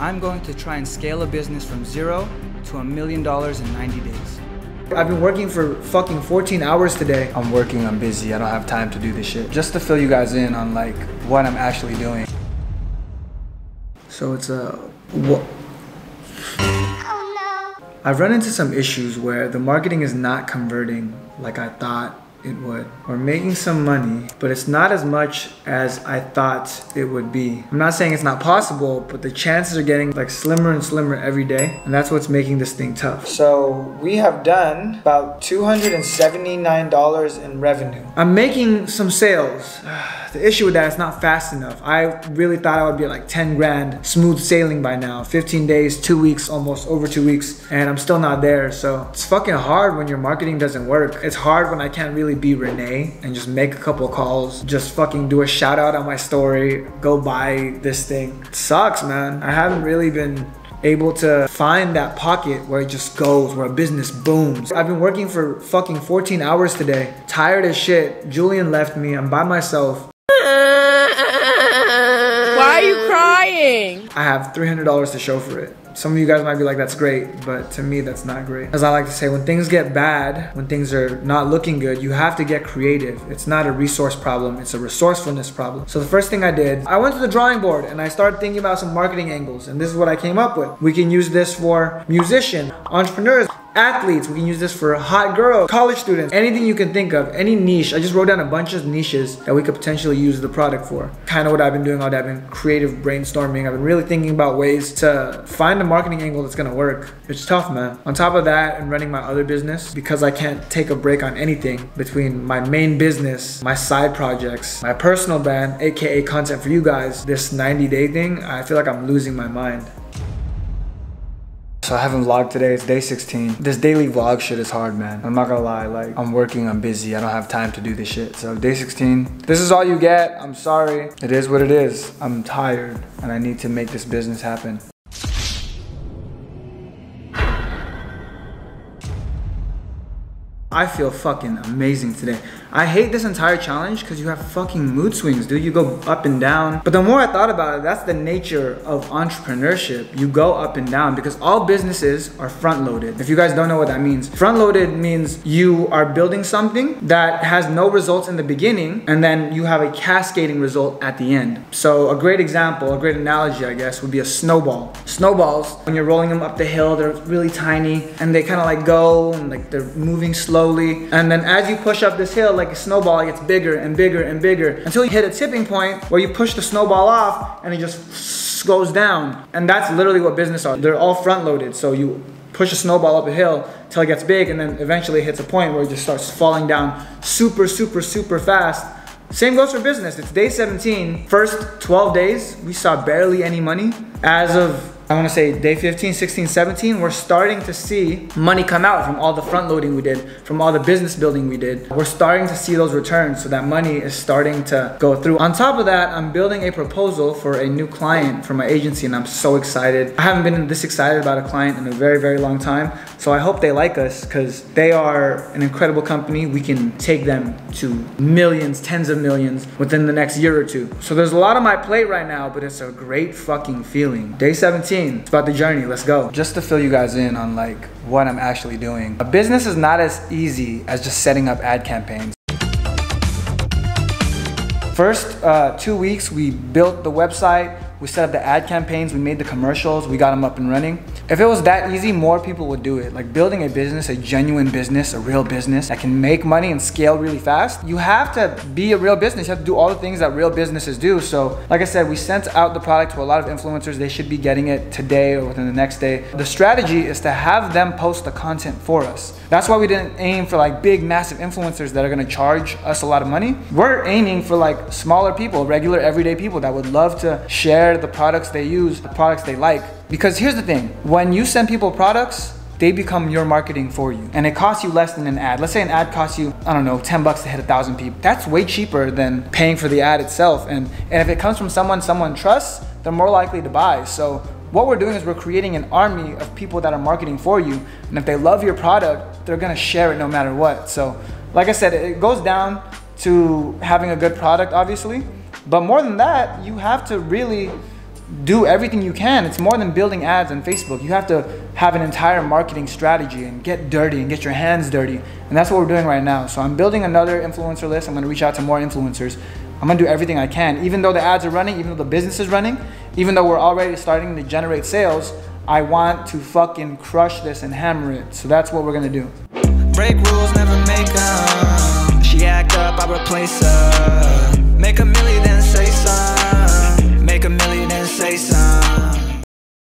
I'm going to try and scale a business from zero to a million dollars in 90 days. I've been working for fucking 14 hours today. I'm working, I'm busy, I don't have time to do this shit. Just to fill you guys in on like what I'm actually doing. So it's a what? oh, no. I've run into some issues where the marketing is not converting like I thought it would. We're making some money, but it's not as much as I thought it would be. I'm not saying it's not possible, but the chances are getting like slimmer and slimmer every day, and that's what's making this thing tough. So we have done about $279 in revenue. I'm making some sales. The issue with that is not fast enough. I really thought I would be like 10 grand smooth sailing by now. 15 days, two weeks, almost over two weeks, and I'm still not there. So it's fucking hard when your marketing doesn't work. It's hard when I can't really be Rene and just make a couple calls, just fucking do a shout out on my story, go buy this thing. It sucks, man. I haven't really been able to find that pocket where it just goes, where a business booms. I've been working for fucking 14 hours today, tired as shit. Julian left me, I'm by myself. Why are you I have $300 to show for it. Some of you guys might be like, that's great, but to me, that's not great. As I like to say, when things get bad, when things are not looking good, you have to get creative. It's not a resource problem, it's a resourcefulness problem. So the first thing I did, I went to the drawing board and I started thinking about some marketing angles, and this is what I came up with. We can use this for musician, entrepreneurs, athletes. We can use this for hot girls, college students, anything you can think of, any niche. I just wrote down a bunch of niches that we could potentially use the product for. Kind of what I've been doing all day. I've been creative brainstorming. I've been really thinking about ways to find a marketing angle that's gonna work. It's tough, man. On top of that, and running my other business, because I can't take a break on anything between my main business, my side projects, my personal brand, aka content for you guys, this 90 day thing, I feel like I'm losing my mind. So I haven't vlogged today, it's day 16. This daily vlog shit is hard, man. I'm not gonna lie, like, I'm working, I'm busy, I don't have time to do this shit. So day 16, this is all you get, I'm sorry. It is what it is. I'm tired, and I need to make this business happen. I feel fucking amazing today. I hate this entire challenge because you have fucking mood swings, dude. You go up and down. But the more I thought about it, that's the nature of entrepreneurship. You go up and down because all businesses are front loaded. If you guys don't know what that means, front loaded means you are building something that has no results in the beginning and then you have a cascading result at the end. So a great example, a great analogy, I guess, would be a snowball. Snowballs, when you're rolling them up the hill, they're really tiny and they kind of like go and like they're moving slowly. And then as you push up this hill, like a snowball, it gets bigger and bigger and bigger until you hit a tipping point where you push the snowball off and it just goes down. And that's literally what business are. They're all front loaded. So you push a snowball up a hill till it gets big and then eventually hits a point where it just starts falling down super, super, super fast. Same goes for business. It's day 17. First 12 days, we saw barely any money. As of I want to say day 15, 16, 17, we're starting to see money come out from all the front loading we did, from all the business building we did. We're starting to see those returns so that money is starting to go through. On top of that, I'm building a proposal for a new client for my agency and I'm so excited. I haven't been this excited about a client in a very, very long time. So I hope they like us because they are an incredible company. We can take them to millions, tens of millions within the next year or two. So there's a lot on my plate right now, but it's a great fucking feeling. Day 17, it's about the journey. Let's go. Just to fill you guys in on like what I'm actually doing. A business is not as easy as just setting up ad campaigns. First uh, two weeks, we built the website, we set up the ad campaigns, we made the commercials, we got them up and running. If it was that easy, more people would do it. Like building a business, a genuine business, a real business that can make money and scale really fast, you have to be a real business. You have to do all the things that real businesses do. So like I said, we sent out the product to a lot of influencers. They should be getting it today or within the next day. The strategy is to have them post the content for us. That's why we didn't aim for like big, massive influencers that are gonna charge us a lot of money. We're aiming for like smaller people, regular, everyday people that would love to share share the products they use, the products they like. Because here's the thing, when you send people products, they become your marketing for you. And it costs you less than an ad. Let's say an ad costs you, I don't know, 10 bucks to hit a thousand people. That's way cheaper than paying for the ad itself. And, and if it comes from someone someone trusts, they're more likely to buy. So what we're doing is we're creating an army of people that are marketing for you. And if they love your product, they're gonna share it no matter what. So like I said, it goes down to having a good product, obviously. But more than that, you have to really do everything you can. It's more than building ads on Facebook. You have to have an entire marketing strategy and get dirty and get your hands dirty. And that's what we're doing right now. So I'm building another influencer list. I'm gonna reach out to more influencers. I'm gonna do everything I can. Even though the ads are running, even though the business is running, even though we're already starting to generate sales, I want to fucking crush this and hammer it. So that's what we're gonna do. Break rules, never make them. She act up, I replace her.